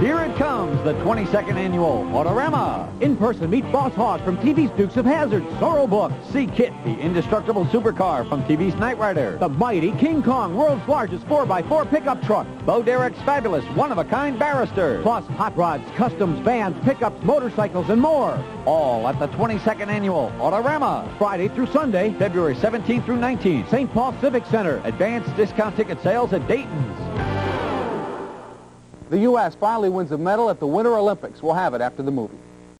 Here it comes, the 22nd annual Autorama. In person, meet Boss Hogg from TV's Dukes of Hazzard, Sorrell Booke. See KITT, the indestructible supercar from TV's Knight Rider. The mighty King Kong, world's largest 4x4 pickup truck. Bo Derek's fabulous one-of-a-kind barrister. Plus hot rods, customs, vans, pickups, motorcycles, and more. All at the 22nd annual Autorama. Friday through Sunday, February 17th through 19th. St. Paul Civic Center. Advanced discount ticket sales at Dayton's. The U.S. finally wins a medal at the Winter Olympics. We'll have it after the movie.